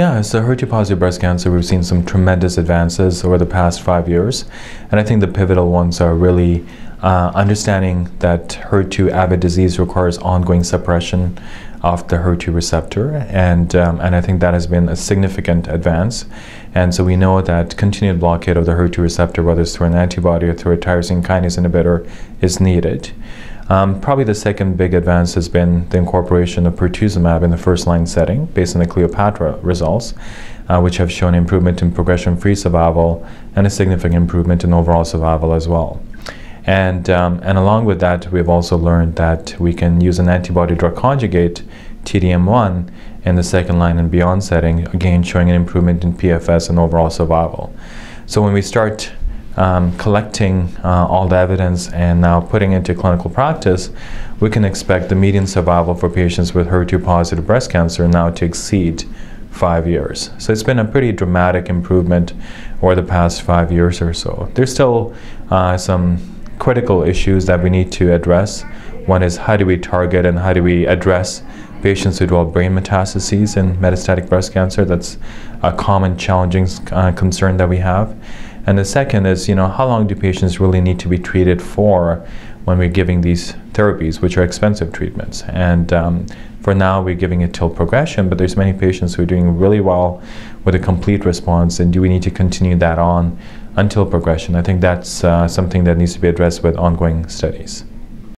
Yeah, so HER2 positive breast cancer, we've seen some tremendous advances over the past five years. And I think the pivotal ones are really uh, understanding that HER2 avid disease requires ongoing suppression of the HER2 receptor. And, um, and I think that has been a significant advance. And so we know that continued blockade of the HER2 receptor, whether it's through an antibody or through a tyrosine kinase inhibitor, is needed. Um, probably the second big advance has been the incorporation of pertuzumab in the first line setting based on the Cleopatra results, uh, which have shown improvement in progression free survival and a significant improvement in overall survival as well. And, um, and along with that, we've also learned that we can use an antibody drug conjugate, TDM1, in the second line and beyond setting, again showing an improvement in PFS and overall survival. So when we start um, collecting uh, all the evidence and now putting into clinical practice, we can expect the median survival for patients with HER2 positive breast cancer now to exceed five years. So it's been a pretty dramatic improvement over the past five years or so. There's still uh, some critical issues that we need to address. One is how do we target and how do we address patients who develop brain metastases in metastatic breast cancer? That's a common challenging uh, concern that we have. And the second is, you know, how long do patients really need to be treated for when we're giving these therapies, which are expensive treatments? And um, for now, we're giving it till progression, but there's many patients who are doing really well with a complete response, and do we need to continue that on until progression? I think that's uh, something that needs to be addressed with ongoing studies.